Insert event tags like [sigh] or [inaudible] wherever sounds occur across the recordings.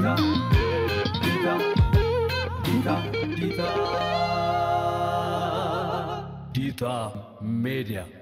Tita, Tita, Tita, Tita, Tita Media.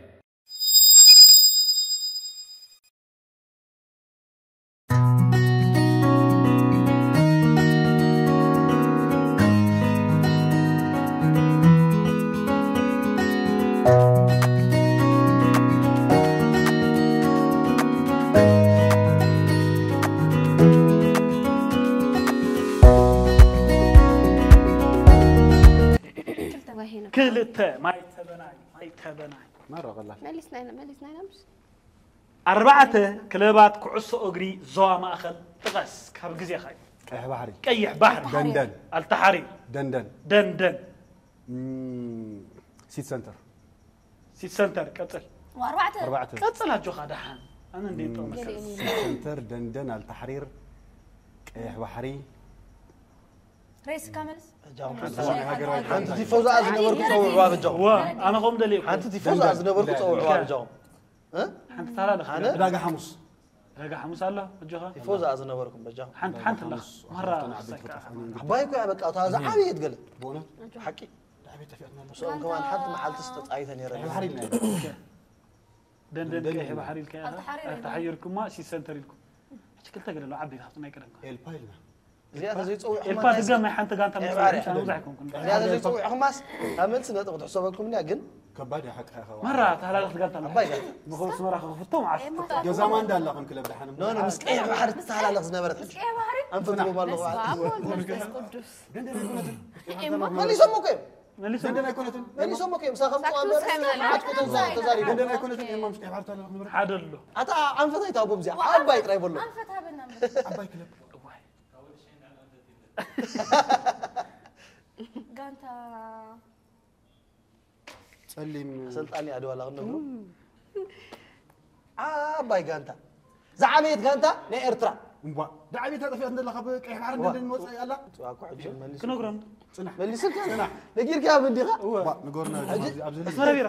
أربعة كلبات كعصة أجري زوا ما أخل تغس. كاب جزية خاي. كيح بحري؟ كيح بحر. دندن. التحري دندن. دندن. سيت سنتر. سيت سنتر. كتل وأربعة. أربعة كتل هجوا سيت سنتر دندن التحرير. كيح بحري. رئيس ሓንቲ ቲፎዛ ኣብ ዝነበርኩ ፀውዕዋ ብጃኹም ኣነ ከምኡ ደልዩ ሓንቲ ቲፎዛ ኣብ ዝነበርኩ ፀውዕዋ ብጃኹም ሓንቲ ተላለኽ ዳጋ ሓሙስ ዳጋ ሓሙስ ኣላ እጆኻ ቲፎዛ ኣብ ዝነበርኩም በጃኹም ሓንቲ ሓንቲ ኣላ ማራ ኣባይ ኮ በቃ እታ ዝዓበየት ገለ ሓቂ ምስኦም ከማ ሓንቲ መዓልቲ ዝተፃይተ ነረ ደንደን ቀይሕ ባሕሪ ኢልካ ተሓየርኩማ ሲሰንተር ኢልኩም ክልተ ገለ ዓበይቲ ካብቲ ናይ ቀደምካ ኤልፓ ኢልና زيادة زي تصوي حماس البارت جام حنت قانت مزعكم زيادة زي تصوي حماس عملت نطق تحسبكم ناقن كبادة حق مرة تهلا لك قالت أنا بايدا بخلص مرة خفتو جزا ما ندال لكم كل بدحن نو نو مسك إيه بحر تهلا لك مسك إيه بحر انفنا بالله. مالي سموك مالي سموك مالي سموك مالي سموك مساخم قامر عتكو تنزا تزاري عندنا يكونت إمام مش تعبرت على حدلو اتا انفتها يتابو بزي عباي ترايبلو انفتها بالنمر عباي كلب ጋንታ ጸሊም ስልጣን ያድዋ ላቅነብሩ ዓባይ ጋንታ ዝዓበየት ጋንታ ናይ ኤርትራ እምባ ዳዕቤት ኣጠፊያት ዘለካ ብቀይሕ ባሕሪ ንደ ንወፅእ ኣላ ክነግሮም ፅና መሊስካ ነጊርካ ምንዲኻ ንጎርና ኣብዚ ቢራ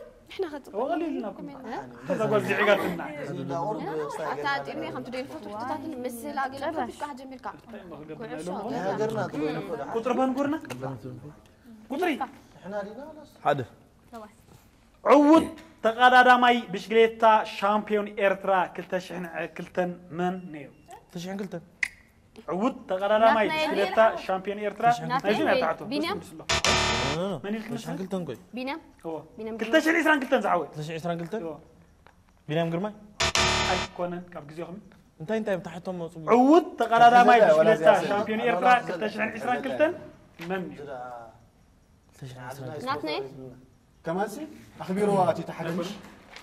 ወቀሊልና ከዛ ጓል ዚዒ ጋር ትምናዕ ኣታ ጢርኒ ከምቲ ደይን ፈቱ ሕቶታትን ምስል ኣገለ ከፊትካ ጀሚርካ ኩዕሾ ናይ ሃገርና ትበይኑ ኮ ዳ ቁጥሪ ባንጎርና ቁጥሪ ንሕና ዲና ላስ حدا ዕውት ተቀዳዳማይ ብሽክሌታ ሻምፒዮን ኤርትራ 202 መን ነይሩ تشحن قلت ዕውት ተቀዳዳማይ ናትናኤል ብሽክሌታ ሻምፒዮን ماني قلت شحال قلت نقول بينام. هو. بينام قلت شحال عسران قلت زعوي قلت لك عسران قلت بينام قرماي؟ أي كونن كاب غزي خمي انت انت بتحتهم عود تقلادا ماي بشكلتا شامبيون ايرترا قلت لك عسران قلت ممي ناتني نعم، كمان سي اخبيرواتي تحدث.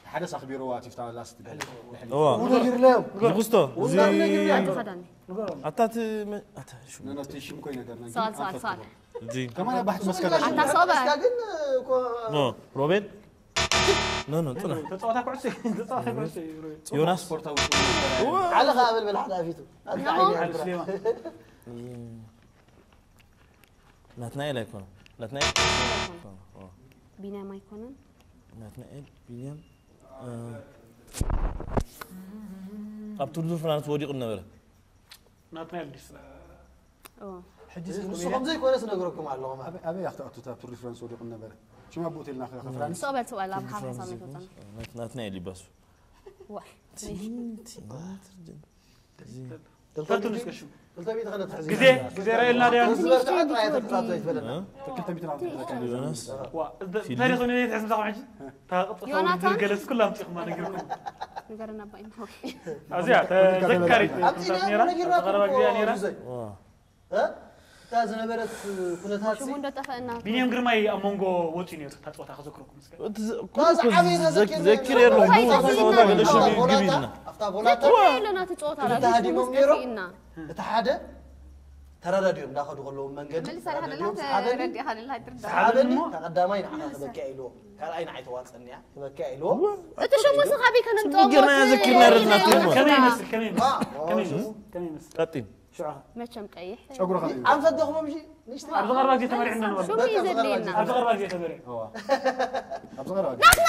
حدث اخبيرواتي في لاست. بحل هو غستو زي اتات اتات شو؟ سؤال سؤال سؤال. دي. كمان بحث مسكن هتصابها. نو. روبن؟ نو نو يونس؟ علق قبل بالحلقة فيتو. نتنقل ايكون نتنقل. بينام ايكون نتنقل. بينام. آه. ابتدو فرانس ودي قلنا بلا. نتنقل. آه حجي نسخم زي كونس نغركم على لهم ابي يا أختي اتوتا توري فرنسو دي قلنا بره شو ما بوتي لنا أخي فرنسا صوبت ولا بخاف حسن نكوتن نتناتنا اللي بس واه تلتابي نسكشو تلتابي تغنى تحزين قدي قدي رايلنا ديال زبرت عاد رايت تلتابي تبلنا تلتابي تلعب يونس تاريخ من اللي تحزن تاع واحد يوناتان الجلس كلها بتيخ ما نقركم نقرنا باين ازيا تذكرت نيرا غربك نيرا ها ነራ እታ ዝነበረት ኩነታት ሽሙ እንደጠፈአና ቢንያም ግርማይ ኣብ መንጎ ወፂኡ ነሩ እታ ፀወታ ከዘክረኩም ዘኪር የለኹም ፀወታ ገለሽ ግቢ ኢልና ኣብታ ቦላታ ለና ትፀወታ ክልተ ሃዲሞም ነይሮም ኢና እቲ ሓደ ተረዳድዮም እንዳኸዱ ከለዉ መንገዲ ملي صار هذا ተረዳድዮም لا ሰሓበኒ ردي هذا لا ترد ሰሓበኒ ተቐዳማይ ንዓኻ ክበኪዕ ኢልዎ ካልኣይ ንዓይ ተዋፅአኒ እያ ክበኪዕ ኢልዎ انت شو مو صحابي كانوا نقرنا ذكرنا ردنا تلمو كم يمثل كم يمثل آه، መቸም ቀይሕ ጨጉርኻ እዩ ኣብ ሰደኹሞም ንእሽተ ኣብዚ ቀረባ ግዜ ተመሪዕና ንበሉ ኣብዚ ቀረባ ግዜ ተመሪዕ ናትና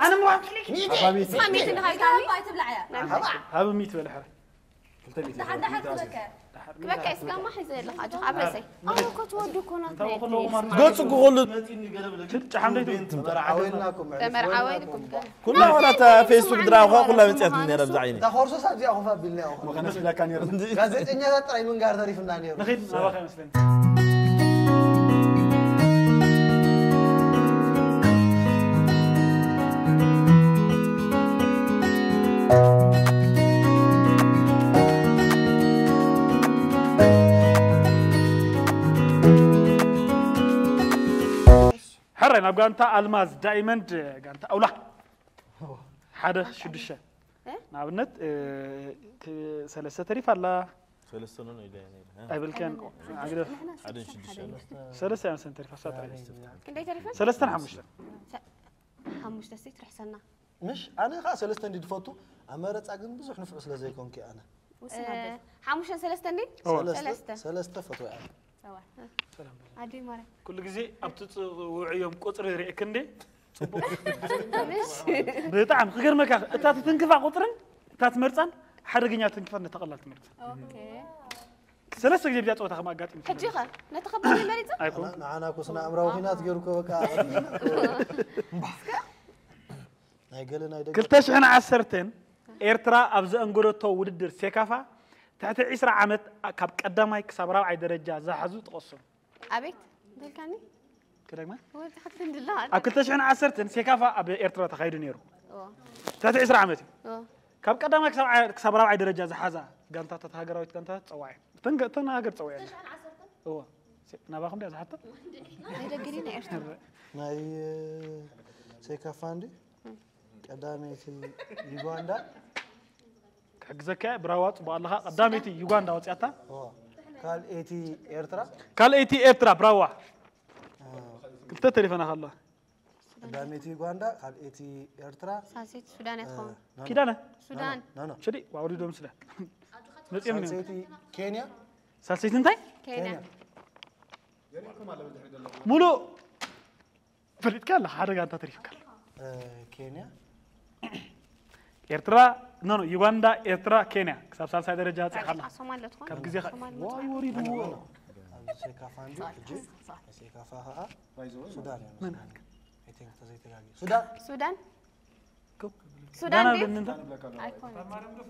أنا موافق اسمع ميت. نهاية هذا ميت بالحر كبك اسكام ما حيزير لك ميت. عبسي أنا كنت ودوك هنا قلت قول حمديتكم تمر عوينكم كلها ولا فيسبوك دراوها كلها بتيات من رب زعيني دا خورسو سابزي أخو فابلنا أخو وخمس بلا كان يرد غازيت إنيا تطري من غار ظريف النانير نخيد سوا خمس بنت تتجي من ከይተግድዕኒ ወላ ኣነ ክኽልክ እንዴ بعنسة ዕርኪ ብክልተ ሚት مرها وقدس مرها وقدس مرها وقدس أنا كوناتنا إلي مثلا تودي مرها قدس شو ممكن قبل سجا مرة ميتي أنا مو اسمها ميتي اللي هاي كامي باي تبلعها هذا ميت ولا حرة لحد حد تذكر كبكة سجا ما حيزيد لك حاجة عبسي ሰባት ኣድይ ማለት ኩሉ ግዜ ኣብቲ ውዕዮም ቁፅሪ ርእክ እንዴ ፅቡቅ ብጣዕሚ ክገርመካ እታ ትትንክፋ ቁፅርን እታ ትመርፃን ሓደገኛ ትንክፋ ነተቐላል ትመርፃ ሰለስተ ግዜ ብዛ ፀወታ ከም ኣጋጢሙ ሕጂ ኸ ነቲ ከበደ መሪፅ ኣይኮን ንዓና ኩስና ኣእምራዊ ኩናት ገይሩኮ በቃ ናይ ገለ ናይ ደግ 2 ኤርትራ ኣብ ዘአንገደቶ ውድድር ሴካፋ تحت عشر عمت كاب قدماي كسب رابعي درجة زحزو تقصر أبيت دلكاني كدغما وتحت دلال أب كنت شحن عسرت سيكافا أب إرترا تخيدو نيرو تحت عشر عمت كاب قدماي كسب كسب رابعي درجة زحزا غانتا تهاجراوي غانتا تصوعي تنغ تنهاجر تصوعي هو نباخم دي زحطة نيدغري ناي إرترا ناي سيكافاندي قدامي في يوغندا ريك كندي مش بطعم غير مكان أنت تنكفع قطرن أنت مرتان حرقني تنكفع نتقلل تمرت اوكي سلسة جديد بيات وتاخ ما قات حجيخة نتقبل المريضة أيكون ንዓና ኩስና እምራዊ ኩናት ገይሩኮ በቃ ናይ ገለ ናይ ደገ كل تشحن عسرتين إيرترا أبز أنقرتو وددر سيكافا تحت عشرة عمت كاب قدامي كسب رابع درجة زحزو تقصر أبيت ذلكاني كده ما هو تحت عند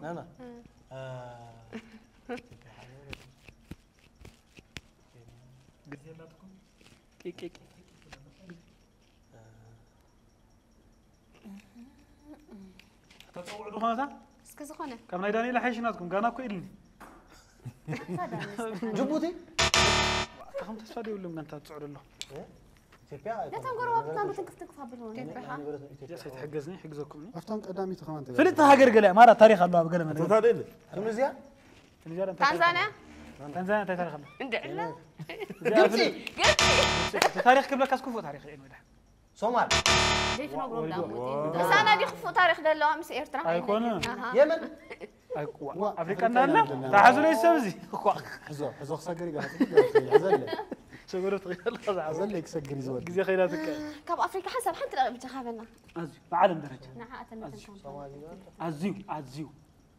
الله أب كل تشحن عسرتين سيكافا أب إيرترا تخيلوا نيرو أوه. تحت عشرة عمت أوه. ተፀውዕ ዶ ኮነታ እስከ ዝኾነ ካብ ናይ ዳንኤል ሓይሽናትኩም ጋና እኮ ኢልኒ ጅቡቲ ከም ተስፋ ዶ የብሎም ጋንታ ትፅዕሩ ኣሎ ነቶም ጎረባብትና ብትንክፍትንክፍ ትሕገዝኒ ሕግዘኩምኒ ኣብቶም ቀዳሚት ኸማ ፍልጥቲ ሃገር ገለ ማራ ታሪክ ኣለዋ ብገለ መነዚያ ታንዛንያ ታንዛንያ እንታይ ታሪክ ኣሎ እንደ ዕላ ግብፂ ግብፂ ታሪክ ክብለካስ ክፉእ ታሪክ እየ ንዳ سومال ديف نوبروم أنا اللي خفو تاريخ دلو امس إيرترا. ايكون يمن. ايكون أفريقيا نالا تحزو ليس سبزي؟ حزو حزو خساقري قاعد حزلك شغل تغير. حزلك سقري زول. كزي خيراتك. كاب أفريقيا حسب حنت رغبتي خافنا أزيو. بعالم درجة. نعم أزيو. أزيو أزيو.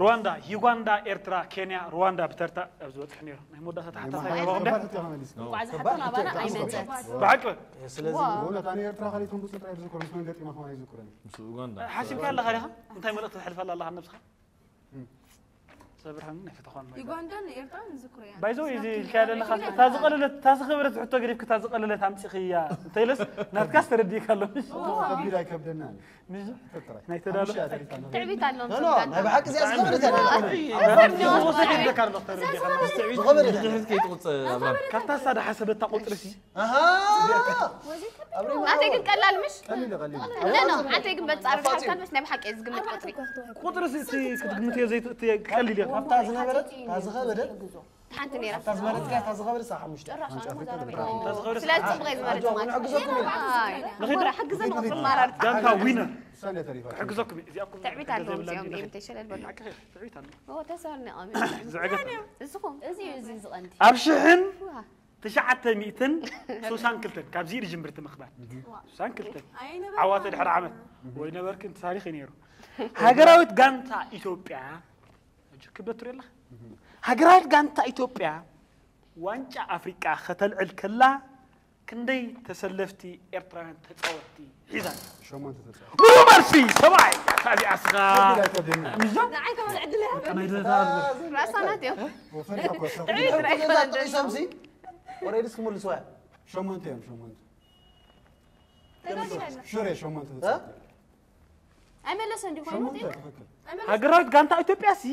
رواندا يوغاندا إرترا كينيا رواندا بترتا أبزوت حنيرة نمودا تحت رواندا حتى أنا أنا أي مزاج بعقل سلازم ولا تاني إرترا خليتهم بس ترى يذكرون اسمه ما هو يذكرون يوغندا حاسب كان لها أنت ملك تحلف الله الله نفسك ኣለኻ ነብስኻ ሰብርሃን ናይ ፍትኾን ዩጋንዳን ኤርትራን ዝኩሩ እያ ባይዞ እዚ ዝካየደ ኣለኻ እታ ዝቐለለት እታ ዝኽብረት ሕቶ ገዲፍክ እታ ዝቐለለት ኣምፂኺ እያ እንተይለስ ናትካስ ተረዲእካ ኣሎ ከቢድ ኣይከብደና ናይ ተዳሎ ትዕቢት ኣሎም ኖ ናይ ብሓቂ እዚኣ ዝኸበረት ዝኸበረት ድሕሪት ከይትቁፅእ ኣብራም ካብታ ሳዳ ሓሰበታ ቁፅሪ ሲ ናተይ ግን ቀላል ምሽ ቀሊል ቀሊል ለኖ ሓንተይ ግን በፃሪ ሓልካን ምስ ናይ ብሓቂ እዩ ዝግምት ቆፅሪ ቁፅሪ ሲ እቲ ክትግምት እዮ ዘይቀሊል እያ ካብታ ዝነበረት እታ ዝኸበደት ሓንቲ ነይራ እታ ዝመረትካ እታ ዝኸበደት ሳብ ሓሙሽተ ስለዚ ፅቡቅ እዩ ዝመረፅ ማለት ንሕግዘኩም ኢና ወራ ሓግዘን ክማራር ጋንታ ዊነር ሳለ ተሪፋ ክሕግዘኩም እዩ እዚኣኩም ትዕቢት ኣለዎም እዚኦም እዮም ተይሸለል በሎ ትዕቢት ኣሎ ተሰርኒቖም ዝዕገት እስኹም እዚ እዩ እዚ ዝቐንዲ ኣብ ሽሕን ትሽዓተ ሚእትን ሱሳን ክልተን ካብዚ ንጅምር ትምኽባል ሱሳን ክልተን ዓዋተ ድሕሪ ዓመት ወይ ነበርክ እንት ታሪክ እዩ ነይሩ ሃገራዊት ጋንታ ኢትዮጵያ እጅ ክብለት ትሪኦ ኣለኻ ሃገራዊት ጋንታ ኢትዮጵያ ዋንጫ ኣፍሪቃ ከተልዕል ከላ ክንደይ ተሰለፍቲ ኤርትራውያን ተፃወትቲ ሒዛ ሸሞንተ ተፃ ሙሉ መልሲ ሰብኣይ ካዚኣ ስኻ ከቢድ ኣይከብደና ንዓይ ከም ዕድል ራሳናት እዮም ወፈሪካ ኮሰ ገዛ ጥቂሶምሲ ወረድስ ክምልስዋ እያ ሸሞንተ እዮም ሸሞንተ ሽሬ ሸሞንተ ተፃ ኣይመለሰን ዲ ኮይኑ ሸሞንተ ትኽክል ሃገራዊት ጋንታ ኢትዮጵያ ሲ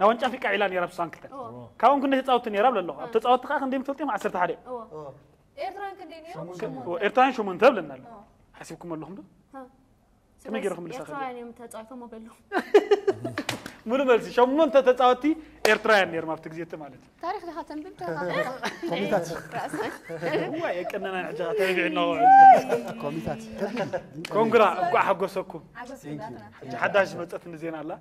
نوانچ افريقيا عيلان يرب سانكلت كاون كنا تتصاوتن يرب لله تتصاوت خا خنديم تلطي مع 11 ايرتران كنديم ايرتران شو من تبلنا حسبكم لهم ده كم يجرهم اللي ساخن ايرتران يوم تتصاوتوا ما بلهم مولو ملسي شمون تتصاوتي ايرتران يرمى في تكزيت مالتي تاريخ ده خاتم بنت كوميتات هو يكننا نحجا تابع نوع كوميتات كونغرا اكو حقوسكم حداش مصت نزينا الله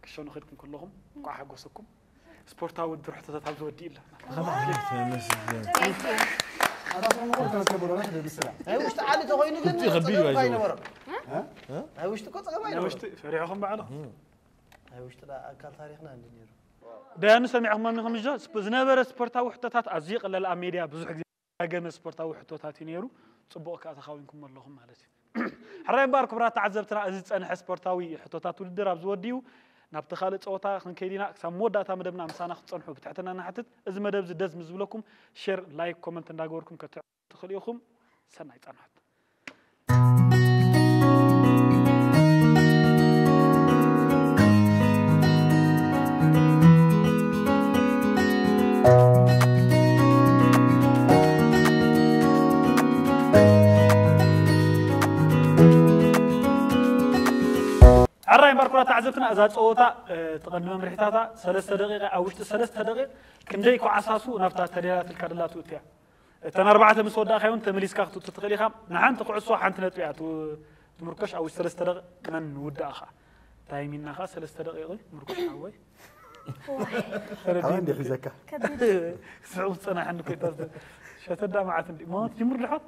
ሕጂ ሓዳሽ ዝመፀት ንዜና ኣላ ክሸኑ ክድኩም ከለኹም እጓዕ ሓጎሰኩም ስፖርታዊ ውድድር ሕቶታት ኣብ ዝወዲ ኢላ ተመስገን ምስላ ናይ ውሽጢ ዓሊ ተኮይኑ ግን ክልቲኡ ከቢድ እዩ ፀገም ኣይዘው። ኣይነበሮም ናይ ውሽጢ እኮ ፀገም ናይ ኣይነበሮም ውሽጢ ፈሪሕኹም በዓልኹ ናይ ውሽጢ ዳ ኣካል ታሪክና እንዲ ነይሩ ደያኑ ሰሚዕኹም ኣሚኹም እዞ ዝነበረ ስፖርታዊ ሕቶታት ኣዝዩ ቀለል ኣብ ሜድያ ብዙሕ ግዜ ገመ ስፖርታዊ ሕቶታት እዩ ነይሩ ፅቡቅ ከዓ ተኻዊንኩም ኣለኹም ማለት እዩ ሕራይ እምበር ክቡራት ተዓዘብትና እዚ ዝፀንሐ ስፖርታዊ ሕቶታት ውድድር ኣብ ዝወዲኡ ናብቲ ካልእ ፀወታ ክንከይድ ኢና ክሳብ መወዳእታ መደብና ምሳና ክትፀንሑ ብትሕትና ናሕትት እዚ መደብ እዚ ደስ ምስ ዝብለኩም ሼር ላይክ ኮመንት እንዳገበርኩም ክትኽእሉ ኢኹም ሰናይ ፀንሖት عراي ماركولا تعزبتنا إذا صوتا تقدم مريحتها ثلاثة دقيقة أو وش ثلاثة دقيقة كندي كو عساسو نفتا تديرات الكادلات وتيا تنا أربعة مسودا خيون تمليس كاختو تتقلي خام نحن تقعسو حنت نتبعات تمركش أو ثلاثة دقيقة من ود أخا تايمين نخا ثلاثة دقيقة مركش أوي عندي في زكاه سعود سنة عندك كيتاز شتدا معت ما تجمر لحظ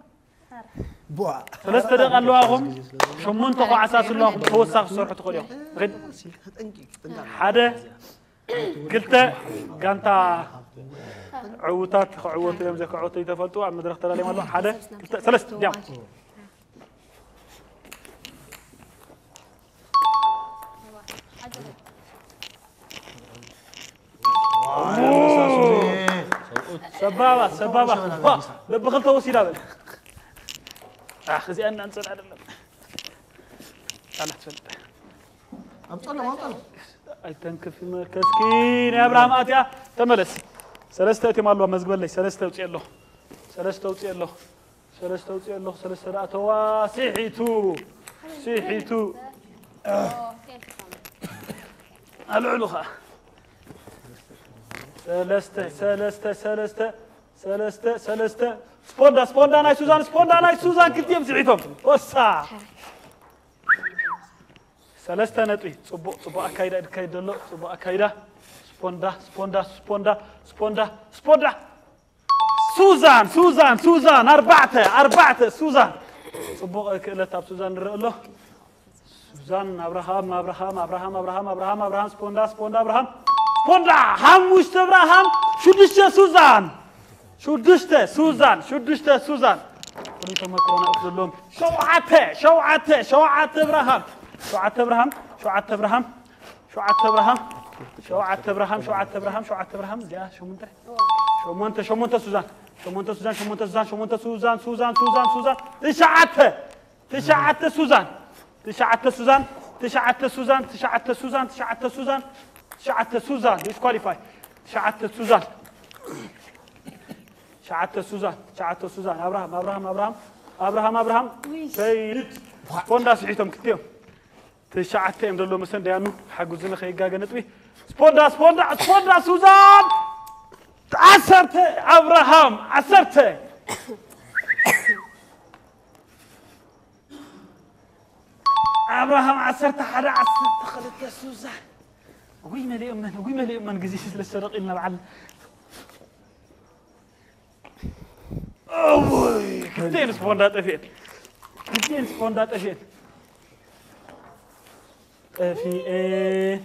بوا. ثلاث دقائق شمون تقع عساس اللهم هو ساق سرعة تقول يوم غد. حدا قلت قانتا عوتات عوت يوم زك عوت يتفلتوا عم ندرخ تلا لي مالو حدا قلت ثلاث دقائق سبابة سبابة. لبخلت وسيلة. እዚኣ እናንፅን አይደለም ጣላ ትፈልጥ ኣብ ፀለማ ኣብ ፀለማ ኣይተንክፍ ከስኪን የኣብርሃም ኣትያ ተመለስ ሰለስተ እትዮም ኣለዋ መዝግበለይ ሰለስተ ውፅእ ኣለኹ ሰለስተ ውፅእ ኣለኹ ሰለስተ ውፅእ ኣለኹ ሰለስተ ደኣተዋ ሲሒቱ ሲሒቱ ኣልዕሉ ከዓ ሰለስተ ሰለስተ ሰለስተ ሰለስተ ሰለስተ ስፖንዳ ስፖንዳ ናይ ሱዛን ስፖንዳ ናይ ሱዛን ክልቲኦም ስዒቶም ወሳ ሰለስተ ነጥቢ ፅቡቅ ፅቡቅ ኣካይዳ ድካይድ ዘሎ ፅቡቅ ኣካይዳ ስፖንዳ ስፖንዳ ስፖንዳ ስፖንዳ ስፖንዳ ሱዛን ሱዛን ሱዛን ኣርባዕተ ኣርባዕተ ሱዛን ፅቡቅ ክእለት شدشته سوزان شدشته سوزان. كل ما كورونا أخذلهم شو عطى شو شوعته شوعته شوعته إبراهيم شوعته إبراهيم شوعته إبراهيم شوعته إبراهيم شوعته إبراهيم شوعته إبراهيم شوعته إبراهيم زيا شو مونته شو مونته شو مونته سوزان. شو مونته سوزان شو مونته سوزان شو مونته سوزان سوزان سوزان سوزان. تشعته تشعته سوزان. تشعته سوزان تشعته سوزان تشعته سوزان تشعته سوزان. تشعته سوزان. ديسكواليفاي تشعته سوزان. شعت سوزان شعت سوزان أبراهام أبراهام أبراهام. أبراهام أبراهام. سيد سبوندا حيتم كتير. تشعت تيم دلوا مثلا ديانو. حجوزنا خي جاجا نتوي. سبوندا سبوندا سبوندا سوزان أسرت أبراهام أسرت أبراهام أسرت حدا أسرت خلت يا سوزان وي مليئ من وي مليئ من. قزيش للسرق إلنا بعل. كتين سبوندا طفيت كتين سبوندا طفيت طفيت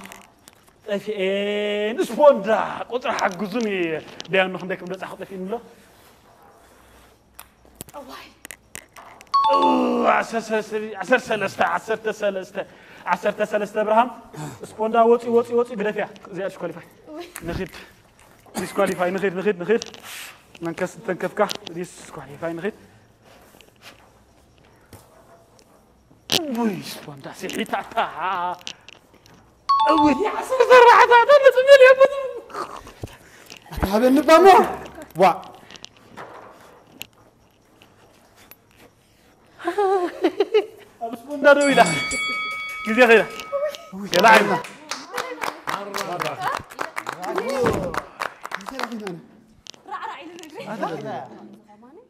طفيت سبوندا قطر حجزني ده انه عندك بدا صح طفيت نلو عسر سلسته عسر سلسته عسر سلسته ابراهام سبوندا وطي وطي وطي بدفع زي اشكاليفاي نخيد ديسكواليفاي نخيد نخيد نخيد ننكس تنكفكح dieses Squally reinritt. Ui, das hier liegt. Ui, ja, so zerrat, dann ist mir lieber. Haben wir da mal? Wa. Hab's wunderbar wieder. Gib dir her. يا لعنة مرة رعرع إلى رجلي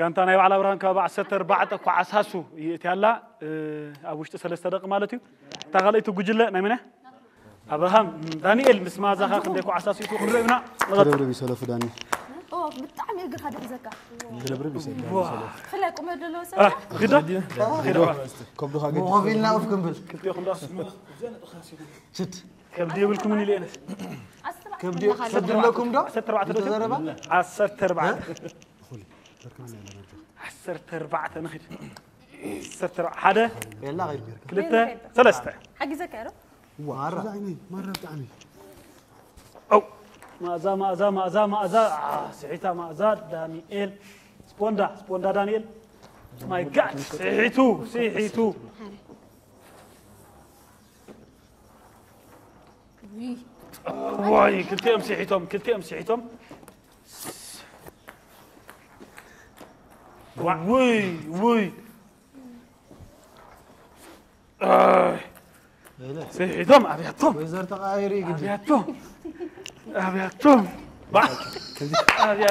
ጋንታ ናይ ባዕላ ብርሃን ካብ 14 ኳዓሳሱ እቲ ኣላ ኣብ ውሽጢ ሰለስተ ደቂ ማለት እዩ እታ ካልእቲ ጉጅለ ናይ መነ ኣብርሃም ዳኒኤል ምስ ማዛኻ ክንደይ ኳዓሳሱ ኢቱ ክንሪኦ ኢና ደብረ ቢሰለፉ ዳኒ ብጣዕሚ እግርካ ደሕዘካ ደብረ ቢሰለፉ ብፍላይ ቁመት ዘለዎ ሰብከብዱካ ሞቢልና ፍ ክንብል ክልቲኦም ስት ከብዲ የብልኩምን ኢሉ የነ ከብዲ ሰድለኩም ዶ 14 ዘረባ 14 عسرت أربعة نخج عسرت حدا ثلاثة حق زكارة مرة مرة بتعني أو مأزا مأزا مأزا مأزا سعيتا مأزا دانيال سبوندا سبوندا دانيال ماي جاد سعيتو سعيتو واي كلتهم سعيتهم كلتهم وي وي صحي دم ابي اتم وزارة غايري ابي اتم ابي اتم ابي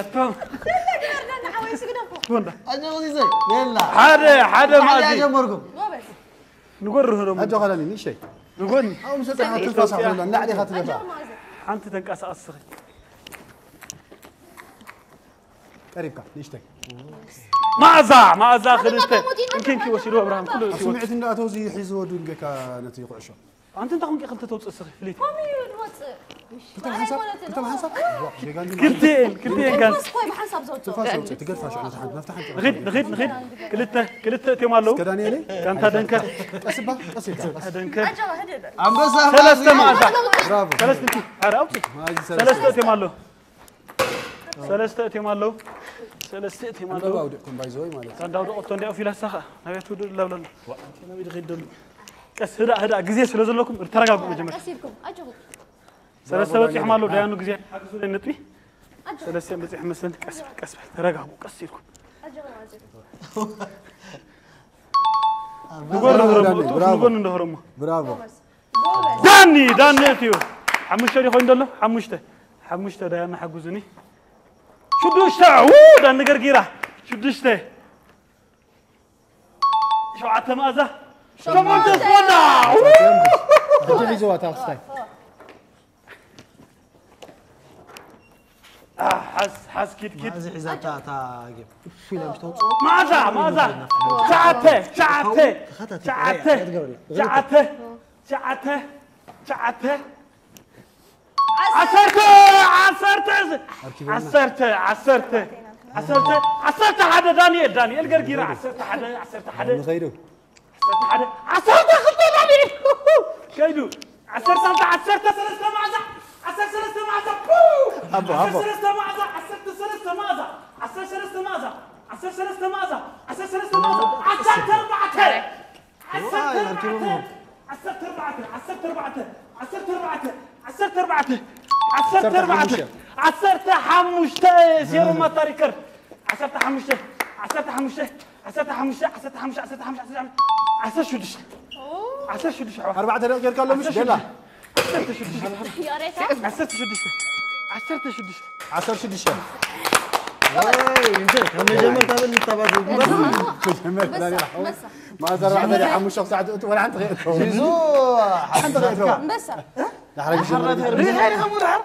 ما أزع ما أزع خلصت يمكن كي وسيلو إبراهيم كله سمعت إن أتوزي حيزو دونك كانتي قعشة أنت أنت كي قلت توصل سخي فليت. كتر حساب؟ لي ሰለስተቲ ማለት ነው አውደ ኮምባይዞ ማለት ነው እንዳውደ ኦቶ እንዲያው ፊላሳኻ ናቤቱ ድል ለብለሉ ናቤት ኸይደሉ ቀስ ህዳ ህዳ ጊዜ ስለ ዘለኩም ተረጋግኡ መጀመር ሰለስተ በፂሕም ኣለዉ ዳያኑ ጊዜ ሓግዙ ነጥቢ ሰለስተ በፂሕ መስለኒ ቀስ በል ቀስ በል ተረጋግኡ ቀስ ኢልኩም ንጎኑ እንደህረሞ ንጎኑ እንደህረሞ ዳኒ ዳኒ እትዩ ሓሙሽተ ዲ ኮይኑ ዘሎ ሓሙሽተ ሓሙሽተ ዳያኑ ሓግዙኒ شدوشته عود النجر جيرة. شدوشته. شو عتم أذا شمون تصونا هتجيب زوا تاخستي حس حس كيت كيت. مازح إذا تا تا جيب. في لا مش توقع مازح مازح تعته تعته تعته تعته تعته تعته عسرته عسرته عسرته عسرته عسرته عسرته حدا دانيال دانيال قرقيرة عسرته حدا عسرته حدا نخيرو عسرته حدا عسرته خطة دانيال. كيدو عسرته أنت عسرته ثلاثة معزة عسرته ثلاثة معزة أبو، عسرته أبو. ثلاثة معزة عسرته ثلاثة معزة عسرته ثلاثة معزة عسرته ثلاثة معزة عسرته ثلاثة معزة عسرته أربعة. عسرته أربعة. عسرت أربعة. عسرت أربعة. عسرت ربعته عسرت ربعته عسرت حمشته سيرو ما طريقر عسرت حمشته عسرت حمشته عسرت حمشته عسرت حمشته عسرت حمشته عسرت دش عسرت شدش. أربعة دقائق غير كله مش دلا عسرت شدش. [laughs] يا ريت. عسرت شدش. عسرت شدش. عسرت دش ما زال عندنا حموش ساعة ولا عندي غير. شيزو عندي غير. ريحاني هم رحر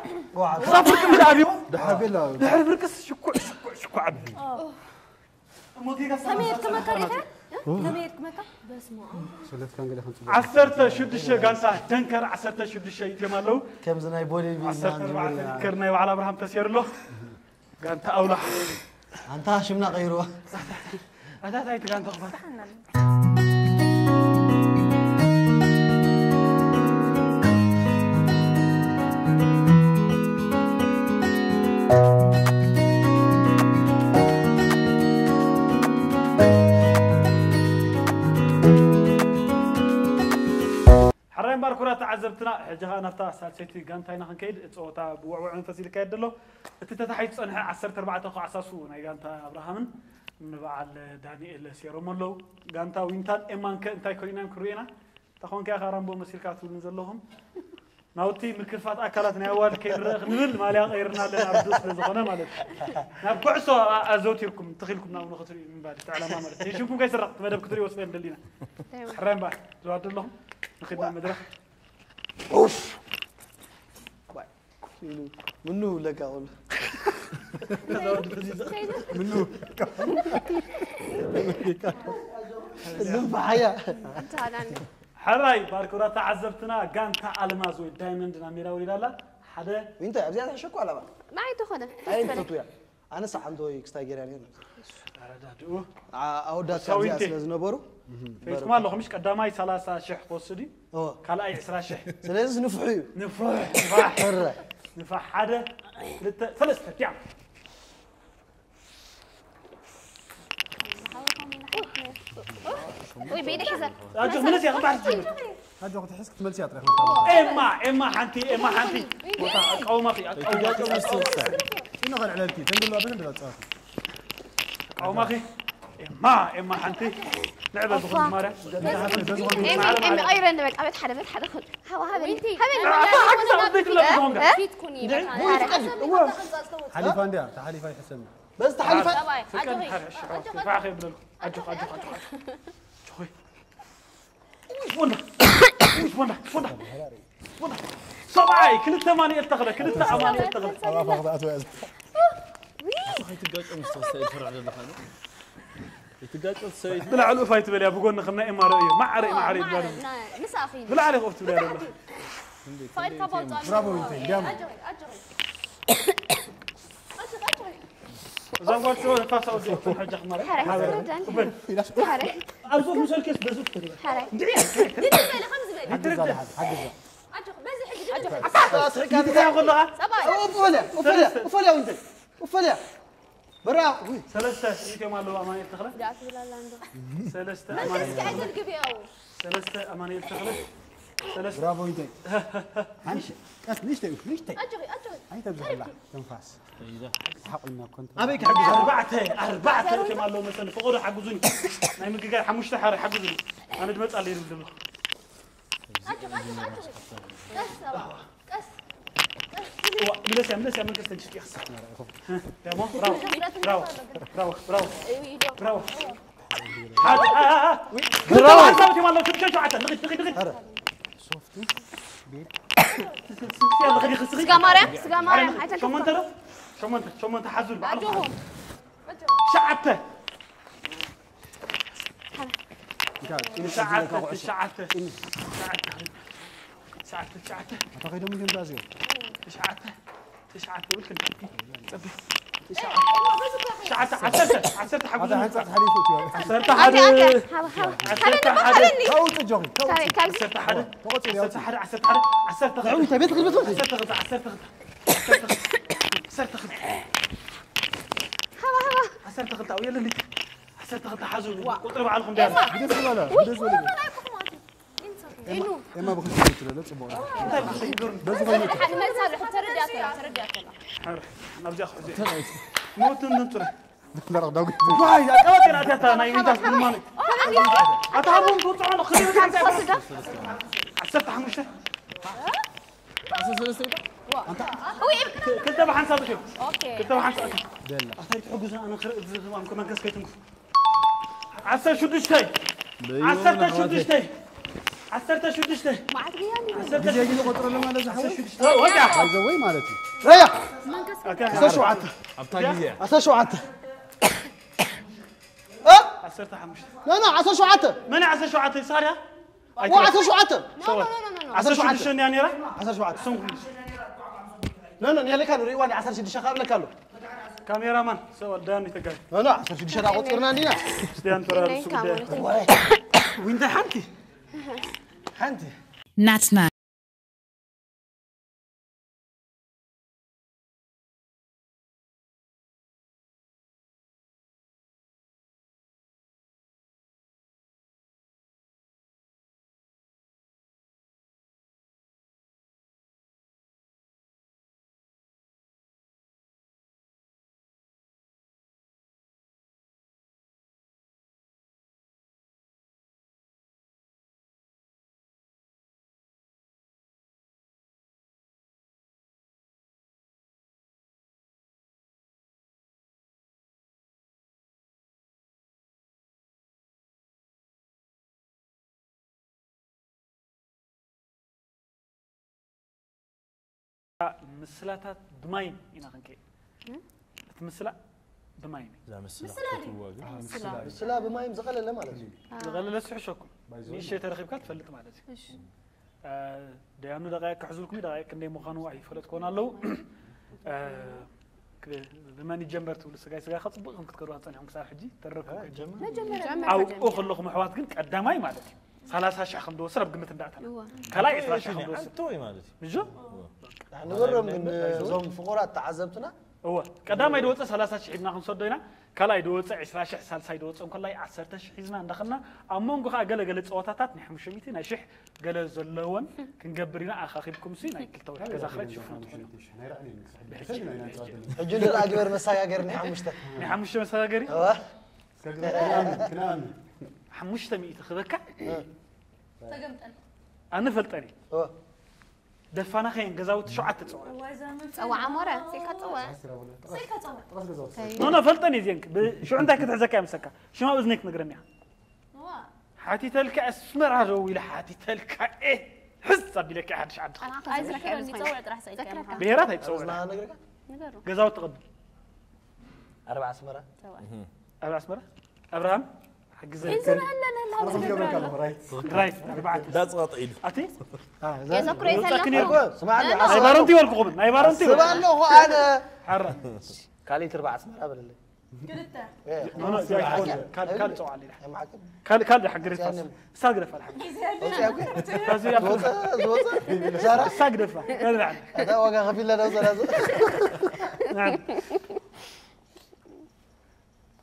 صافرك من عبيو دحابي لا دحابي ركس شكوع شكوع شكوع عبي سمير كما كريتا سمير كما كا بس ما سولت كان قال خمسة. عسرت شد الشيء قال صح تنكر عسرت شد الشيء جمالو كم زناي بولي عسرت كرنا وعلى إبراهيم تسير له. قال انت اولى أنت هاشم لا غيره هذا تايت قال انت حرين باركورا تعذبتنا حجها نفتا سالسيتي غانتاينا خنكيد. صوتا بوعوع منفس اللي كايد له اتتتحيت صنح 10 4 خو اساسو ناي غانتا أبراهامن. نبعل دانيال سيروم لو غانتا وينتان. إمان كنتاي كوينام كرينا تخون كي خرامبو مسيركات ولن زلهم ناوتي مكفات اكلات نيوال كيبرخ نبل ماليا غيرنا لنا عبدو سلا زغنا مالت ناب كعسو ازوتيكم تخيلكم ناو نخطري من بعد تعالى ما مالت يشوفكم كيسرع مدب كتري وصفين دلينا حرام بعد زواد لهم نخدم المدرخ اوف منو ولا قاول منو منو منو منو منو منو منو منو منو عندك ሕራይ ባርኮራ ተዓዘብትና ጋንታ ኣልማዝ ወይ ዳይመንድ ና ሜዳ ወሊዳ ኣላ ሓደ እንታይ ኣብዚኣ ተሕሸኩ ኣለባ ما يتخذ ኣይንፈቱ እያ ኣነ ሰዓንቶይ ክስታይ ገርያ ነር ኣረዳድኡ ኣወዳት ሰዊንቲ። ካብዚኣ ስለ ዝነበሩ ፈይትኩም ኣለኹም ሽ ቀዳማይ 30 ሽሕ ክወስድ እዩ እዎ ካልኣይ 20 ሽሕ ስለዚ ንፍሑ እዩ ንፍሕ ንፋሕ ሕረ ንፋሕ ሓደ ክልተ ሰለስተ ويبيد حزر هادو ملتي غير بعد هادو غادي تحس كتملتي عطريق اما اما حنتي إيه، اما حنتي. أو ما في أو جات أو السوسه غير على الكيت نقول له بنبدا تصافي أو ما في. إيه، اما اما إيه، حنتي. لعبة بخل المره امي امي إيرن دمك ابي تحرب ابي تحرب هوا هذا هذا. هذا في آه، تكوني حليفة عندي حليفة يحسن. بس تحليفة. اجوخ اجوخ اجوخ اجوخ فونا فونا فونا فونا صباعي كل ثمانية التغلى كل ثمانية التغلى على خلنا ما عري ما عري برافو اجري اجري اجري اجري زنقول شو فاصل وزيت حاجة حمر حاري حاري أرزوك مش الكيس بزوك تري حاري دي دي خمس بيت حد الزال حد الزال خلاص ركعت وفلا وفلا وفلا وانت وفلا برا. ثلاثة شيكة مال له أمانية تخلص لا لا لا عنده ثلاثة أمانية ثلاثة أمانية تخلص برافو وينتين عنش بس ليش تقول؟ ليش تقول؟ أجري أجري. هاي تبزح الله تنفاس. حق إنه كنت أبيك حق أربعة أربعة يتيم الله مثلا فقولوا حجزوني نايم الجيجار حموش تحري حجزوني أنا جمعت على يرد الله ملسا ملسا من كستن شتي خسر تمام برافو برافو برافو برافو برافو هذا ها ها برافو حسابتي والله شو شو عتا نغد نغد نغد يلا سقا مريم سقا مريم حتى شو منت شو منت شو منت حزول بعض بعدهم شعبته. شعبته شعبته. شعبته شعبته. تخيلوا من جنبازي شعبته. شعبته. ولكن صبي شعبته عسرته عسرته حق هذا هنسى حليفه عسرته أوكي حد عسرته حد كاري كاري عسرته حد عسرته حد عسرته حد عسرته حد انت بيت غلبت عسرته غدا عسرته غدا عسرته غدا عسرته غدا ويلا اللي عسرته غدا حزول قطر بعلكم دار بديت اما بخش قلت له لا تصبوا حد ما يصير تردي أكل تردي أكل نرجع خذ موت النطر لا رغد اوقف واي أنا اتاتا أنا ينتهي بالمالك اتهبون قطعون خذي عن عسرت حمشه كنت بحن صادق أوكي كنت بحن صادق اتاي تحجزنا أنا خرج زمان كمان كسكتم عسر شو دشتي عسرت شو دشتي عسرت شو دشتي معك بياني عسرت بدي أجي قطر لما لا زحمه شو دشتي وقع زوي مالتي ريح عسر شو عته ابطاليه عسى شو عته عسرت حمشه لا لا عسى شو عته من عسر شو عطي صار يا مو عسى شو عته لا لا لا لا عسر شو شو عطي؟ دشتي يعني عسى شو عته سون لا لا يا لك أنا ريواني عسى شو دشخ قبل كالو كاميرا مان سوى داني تقاي لا لا عسى شو دشخ قطرنا عندنا ستيان فرار إنه سوق كامل وين مسلاتات إنا خنكي. تمسلا أن لا مسلا. مسلا مسلا. بماي زغلة لا مالك زغلة لا سحشكم نيشي ترخيب كات فلت مالك آه، ديانو دقايق كحزولكم دقايق كندي مخانو أي فلت كون الله بماني جمرت ولا سجاي سجاي بقهم كتكروا هم كسار حجي تركوا أو حوات قدامي ثلاثة عشر خمدوس رب قمة الدعاء كلا إثلاثة خمدوس توي ما أدري مجو إحنا نورم من زوم فقرات تعزمتنا. هو. كدام يدوت ثلاثة عشر إبن خمسة دينا كلا يدوت عشرة عشر سال سيدوت أم كلا عشرة عشر إذن عندنا أمون جوا قال قال تسوت تات نحن مش ميتين أشح قال زلون. كن جبرنا أخاكم سين أكل توي كذا خلاص شوفنا أجل الأجر مسايا جر نحن مش ሓሙሽተ ሚእቲ ክበካ ኣነ ፈልጠኒ እዋ ደፋና ኸይን ገዛውቲ ሸውዓተ ፀወ ፀዋዕ ሞረ ሲልካ ፀዋዕ ኖ ኖ ፈልጠኒ እዚአን ብሽዑ እንታይ ክትሕዘካ ይምሰካ ሽማ እዝነይ ክትነግረኒ ኢኻ ሓቲተልካ እስመራ ደው ኢለ ሓቲተልካ እ ሕዝ ኣቢለካ ሓድሽ ዓዲ ብሄራት ኣይትፀውዕና ዝና ነግርካ ገዛውቲ ትቕድም ኣርባዕ ኣስመራ ኣብ ኣስመራ ኣብርሃም حجز رايت. أربعة. لا تغط عيد أتي يذكر يوثقني يسلم سمعني أي بارنتي والكم أي بارنتي سبع له أنا. حرة كالي تربع اسمر قبل اللي. كان كان يا حق الحق يا زوزة سارة ساقرف كان نعم هذا وقع خفي لنا نعم.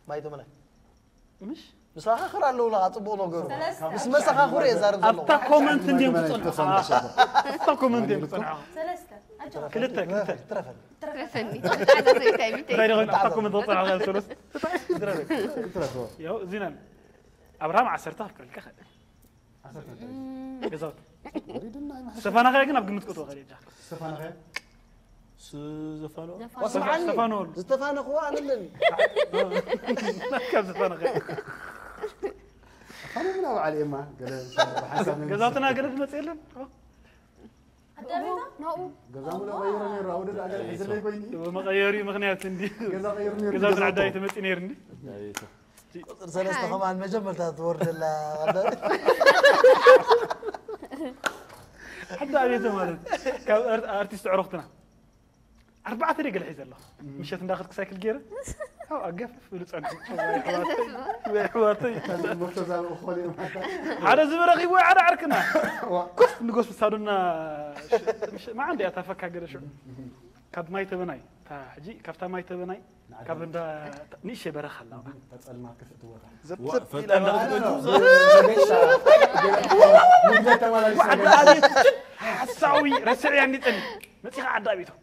ما يتمنى مش؟ مسخ خر الاولى لا أطبق نجرو مس مسخ خر يزار زلو كومنت ندي مقتنع أبتا كومنت ندي مقتنع سلسة كلتا كلتا ترفن ترفني أنا زيتها بيتي غير غير أبتا كومنت مقتنع غير سلسة ترفن يو زينان أبراهام عسرتها كل كخد. بالضبط سفانا خير كنا بقمت كتو غير جاك سفانا خير زفانو واسمعني زفانو زفانو خوانا لن كيف زفانو خير ከምኡ ናብ ዓልኤማ ገዛውትና ገለ ትመፅ የለን ብመቀየሪኡ ምክንያት እንዲ ገዛውትና ዕዳይ ተመፂ ነይር እንዲ ቁፅር ሰለስተ ከማን መጀመርታ ትወርደላ ሕዳ ኣብየተ ማለት ካብ ኣርቲስት ዕሩክትና أربعة طريق الحيز الله مشيت ناخذ كساك الجيرة أو أقف ولصن حوارتي مرتضى وخولي على غيبوا على عركنا كف نقص بسادونا آه، ما عندي أتفكى قدر شو. كاب ماي تبناي. تاجي كاب ماي تبناي. كاب ندا نيشة برخ الله. ما كيف توقع زبط إلى ما حساوي رسعي عندي تاني ما تيجي عدا بيتهم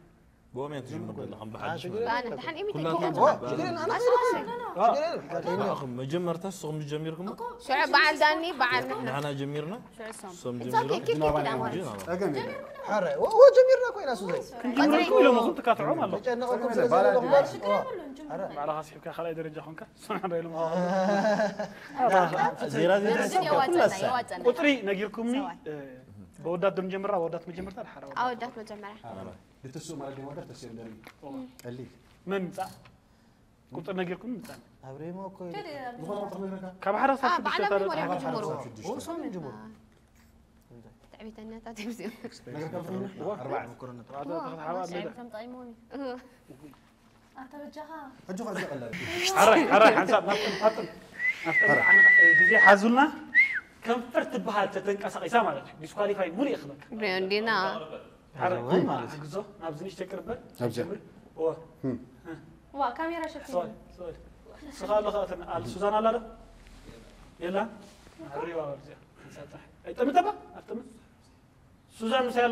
نفتنا ما تجمع كل خم بحد كلها تكون تجمع شكرا أنا أنا أخم مجمرتها صوم جميركم شعب بعد داني بعد نحن نحن جميرنا It's okay جميرنا كيف كيف اجمل حرة هو جميلنا كويس سوزي كنجمر كله ما كنت كاتعوم الله جانا قلت. لغبار على خاص يبكى خلاص درجة خنك سبحان الله زيرا زيرا الدنيا كل واجنا الساعة واجنا قطري نجيركمني بودات دم جمرة بودات مجمرة الحرام أودات مجمرة لتسوق مال دي وقت تسير دري اللي من صح قطر نجيركم صح أبري ما كويس بخور مطمئنك كم آه هالشيء بعنا بشتغل. من ولا بجمرو هو صوم جمهور تعبت أنا كم فينا أربعة حوالي ليلة. كم طعموني أتوجهها أجوا قلل حرك حرك حنساب نفطن نفطن نفطن جزي حازلنا كم فرت بحال تتنقص قيسا مالك ديسكواليفاي مولي يخبك بريندينا حرك غزو نابزنيش تكربل نبزة. هو وا كاميرا شفتي سؤال سؤال سؤال لخاتن على سوزان على لا يلا الريوا ورجع نساتح اي تم تبا افتم سوزان مسيال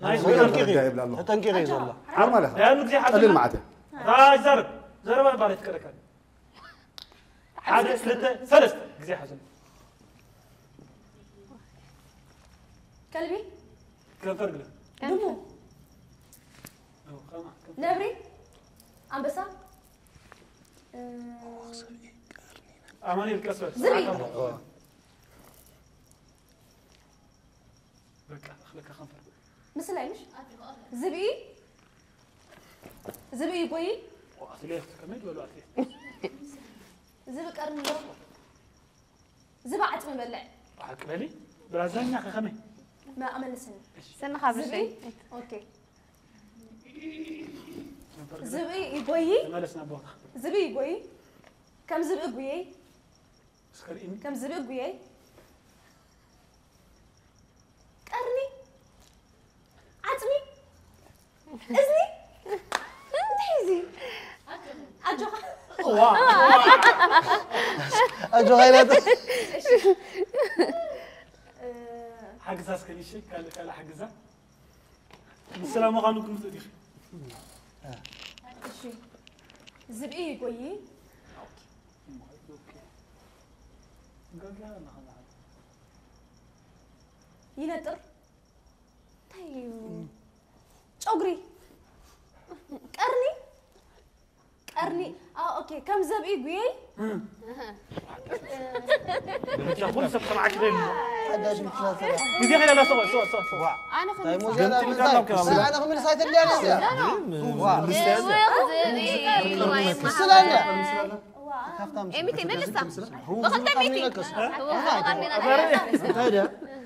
تنكيري والله عليها يا نجي حاجة قلل معته راي زرب. زرب أنا باريت كركن حاجة ثلاثة ثلاث زي حاجة. كلبي؟ كم فرق له دمو. نبري أنبسة أماني الكسر. زري. بك اخلك خنفر مثل إيش؟ زبي؟ زبي بوي؟ واصلي كمل ولا اصلي زبي قرن له زبا عتمة مبلع حق بالي برازانيا خمي ما أمل سنة استنى خابر زبي شيء أوكي زبي بوي؟ مالسنا عتمي إذني. تحيزي. أجو. أجو غيرات حجزة سكري شيء؟ قال قال حجزة السلام عليكم صديق زبي بوي ينطر. طيب ጨጉሪ ቀርኒ ቀርኒ اه اوكي كم زبقي ጉዬ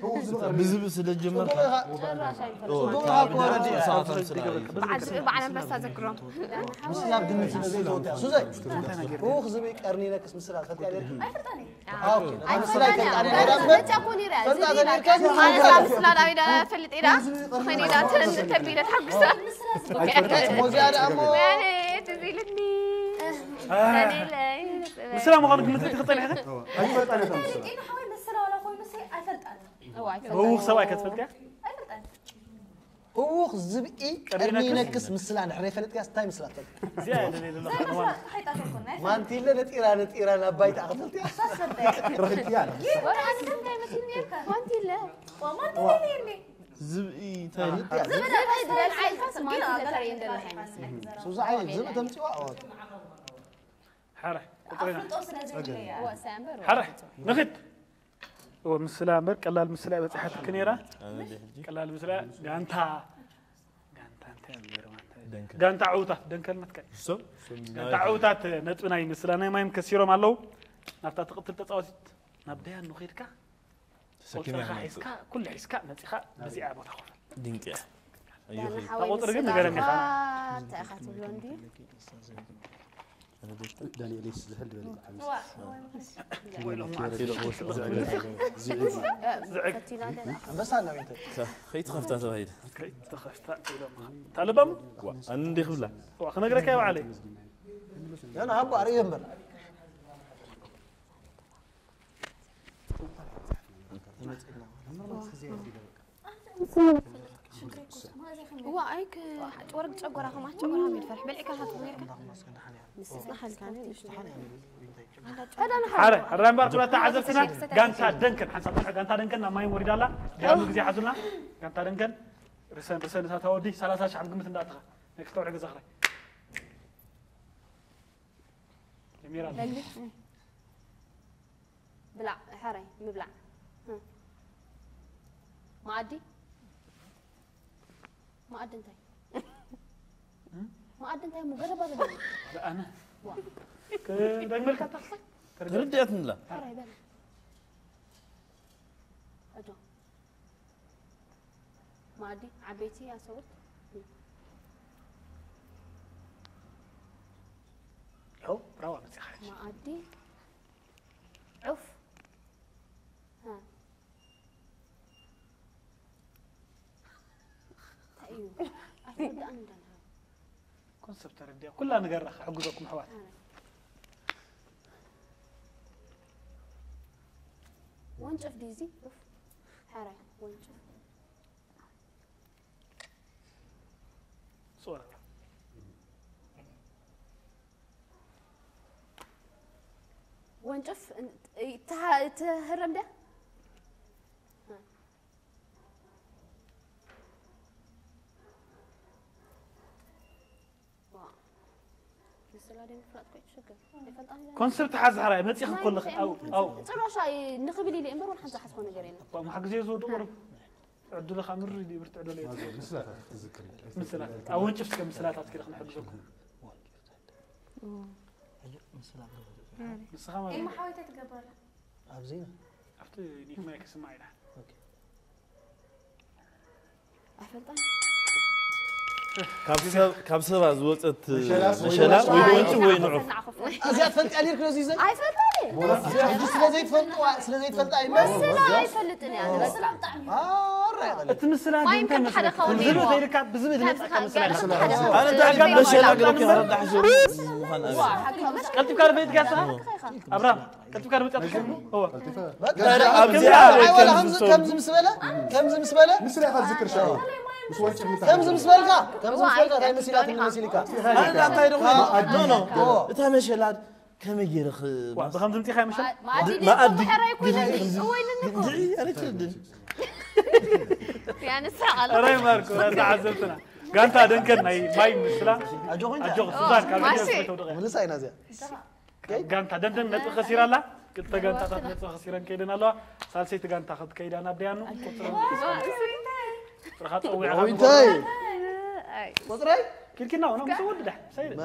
يا كل سب سمعك لين حداش مثلاثة بدي خلي لا سوا سوا سوا سوا انا طيب خمس مو زي انا انا من سايت اللي انا إيه، وياخذ إيه، ما- السلالة وا ካብታም ኤሚቲ መልሳ هو بخلت قرني ميتي نكس هو غنينا ታዲያ ብዝብል ስለ ጀመርካ بعنا بس اذكرهم مسلاب دمي سنة زي توتا سوزي هو خزبي قرني نكس مسلاب فتي عليك اوكي انا مسلاب كنت على ما تكون يرا انا صار سلا داويدا فلت إيدا خيني لا تبيدا تحبسا مو زيادة امو يعني تزيلتني مسلام مغان قلت لك خطي لحظة ኣይፈልጣን እታ ምስላ أيفلتني هو سواء كتفلت أيفلتني هو خزبي قرني نكس مسلا نحري فلت كاس تايم مسلا زيادة ليلة زي مسرة حيت أشوفكم ما انت الا نتيرا نتيرا نبايت اخذت يا ረኽብቲ እያ وأنا عندي كم دايما تنيرك وانت لا وما تنيرني ዝብኢ እንታይ سوزا عين زب تمتي واو حرح قطرنا أفلت أوصل هذه هو سامبر حرح نخت ومسلا مرك الله المسلا بتحت كنيرة. الله المسلا جانتا جانتا أنت جانتا عوتا دنك المتك جانتا عوتا نتبنا يمسلا نايم ما كسيرو مالو. نفتا تقتل تتعوزت نبدأ نخيرك سكينة حيسكا كل حيسكا نتخا نزيع بوتا دنك يا أيوه. تقول ترجع نقدر نخاف تأخذ بلوندي أنا هو أيك ورد تشقرها ما تشقرها من الفرح. بلعك هات حرام بارك الله تعزبتنا قانتا دنكن. حنصطح قانتا دنكن. ما يوري دالا جالو غزي حزلنا قانتا دنكن. رسن رسن ساتاودي 30 شحال قمت انداتخ نكتور حق زخري جميرة بلع ما عدي؟ ማኣዲ ማኣዲ እንታይ ማኣዲ እንታይ ሙ ገረባ ዘለ ኣነ ደግመልካ ታክሳ ርድያት ንላ ሓራይ በለ እዶ ማኣዲ ዓበይቲ ኣሰቡት ይኸው ብራዋ መፅኻ ማኣዲ ዑፍ ها. እንታይ እዩ ኣይትርዳእኒ እንዳንሃ ኮንሰፕት ተረድያ ኩላ ነገር ክሕግዘኩም ኣሕዋት ወንጨፍ ዲዚ ዑፍ ሓራይ ወንጨፍ ፅወራ ወንጨፍ ትህረም ደ كونسيبت حاز حرا ما تيخ كل خ أو أو تبع شاي نخبي لي لي امبر ونحن تحت خونا جرينا ما حق زي زود أمر عدو لك أمر لي برت عدو لي مسلات تذكري مسلات أو انت شفت كم مسلات هاد كذا نحبكم مسلات بس خا ما اي محاوله تتقبل عاب زين عرفت ليك ما يكسم معي أوكي عفوا كم سبع زوجات مشلا وين وين وين عرف أزيد فلت أليك لوزيزا أي فلت أليك جس لوزيد فلت وعس لوزيد فلت أي بس لا أي فلت أنا بس لا ما يمكن حدا خوني. وشو انت كم بالنسبة كم بالنسبة لك هاي مسيلات من مسيلك أنا نعطي دخل نو نو انت مسيلات كم يجي خ بعد خمسة متي خمسة ما أدري ما أدري وين أنا تردن يعني سعال رأي ماركو أنا عزمتنا قانت أدنكر ناي ماي مثلا أجوه أجوه سودان كم يجي سودان من ساي نازل قانت أدنكر نت خسيرة لا كنت قانت أدنكر نت خسيرة كيدنا لا سالسي تقانت أخذ كيدنا بديانو راه غتطوي على وين تاي مزري كل كنا وأنا مسود لحم سير